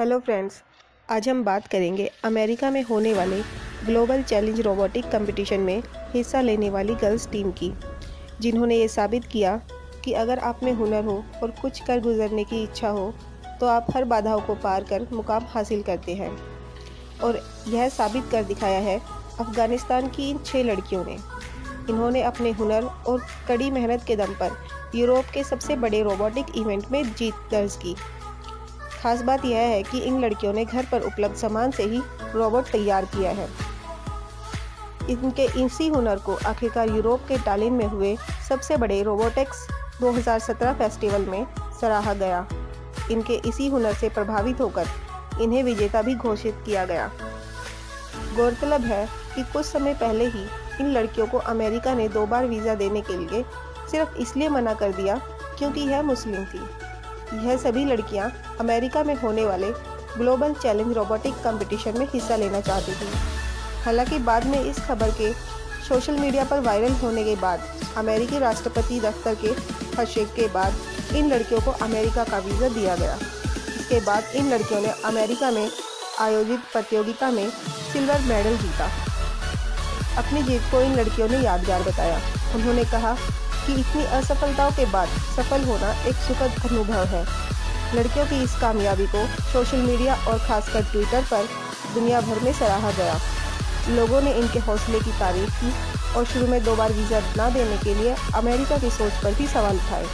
Hello friends आज हम बात करेंगे अमेरिका में होने वाले ग्लोबल चैलेंज रोबोटिक कंपटीशन में हिस्सा लेने वाली गर्ल्स टीम की, जिन्होंने ये साबित किया कि अगर आप में हुनर हो और कुछ कर गुजरने की इच्छा हो तो आप हर बाधाओं को पार कर मुकाम हासिल करते हैं। और यह साबित कर दिखाया है अफ़गानिस्तान की इन छः लड़कियों ने। इन्होंने अपने हुनर और कड़ी मेहनत के दम पर यूरोप के सबसे बड़े रोबोटिक इवेंट में जीत दर्ज की। खास बात यह है कि इन लड़कियों ने घर पर उपलब्ध सामान से ही रोबोट तैयार किया है। इनके इसी हुनर को आखिरकार यूरोप के टालिन में हुए सबसे बड़े रोबोटिक्स 2017 फेस्टिवल में सराहा गया। इनके इसी हुनर से प्रभावित होकर इन्हें विजेता भी घोषित किया गया। गौरतलब है कि कुछ समय पहले ही इन लड़कियों को अमेरिका ने दो बार वीज़ा देने के लिए सिर्फ़ इसलिए मना कर दिया क्योंकि यह मुस्लिम थी। यह सभी लड़कियाँ अमेरिका में होने वाले ग्लोबल चैलेंज रोबोटिक कंपटीशन में हिस्सा लेना चाहती थी। हालाँकि बाद में इस खबर के सोशल मीडिया पर वायरल होने के बाद, अमेरिकी राष्ट्रपति दफ्तर के हस्तक्षेप के बाद इन लड़कियों को अमेरिका का वीज़ा दिया गया। इसके बाद इन लड़कियों ने अमेरिका में आयोजित प्रतियोगिता में सिल्वर मेडल जीता। अपनी जीत को इन लड़कियों ने यादगार बताया। उन्होंने कहा कि इतनी असफलताओं के बाद सफल होना एक सुखद अनुभव है। लड़कियों की इस कामयाबी को सोशल मीडिया और खासकर ट्विटर पर दुनिया भर में सराहा गया। लोगों ने इनके हौसले की तारीफ़ की और शुरू में दो बार वीज़ा ना देने के लिए अमेरिका की सोच पर भी सवाल उठाए।